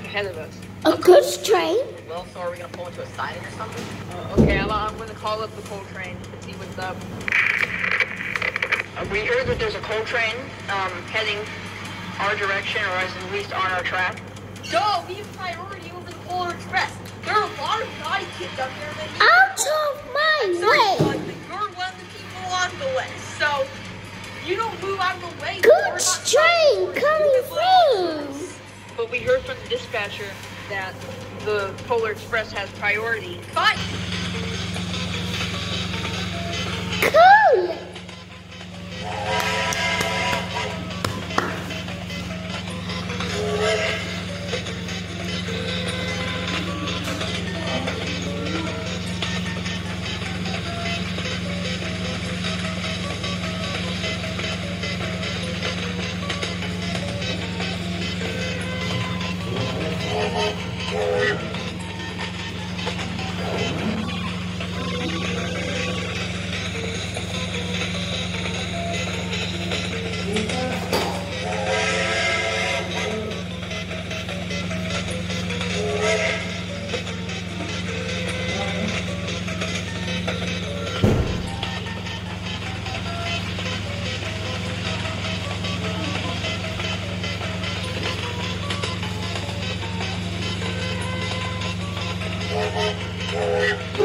ahead of us. A goods train? Well, so are we gonna pull into a siding or something? Uh, okay, I'm, I'm gonna call up the coal train and see what's up. Uh, we heard that there's a coal train um, heading our direction, or at least on our track. Go, we have priority over the Polar Express. There are a lot of naughty kids out there that need Out of my way! You're one of the people on the way. So, you don't move out of the way. we're Goods dispatcher that the Polar Express has priority. Fine. Cool! Play!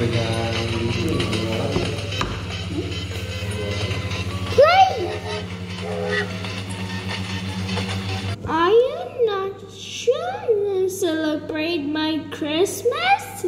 Are you not sure to celebrate my Christmas?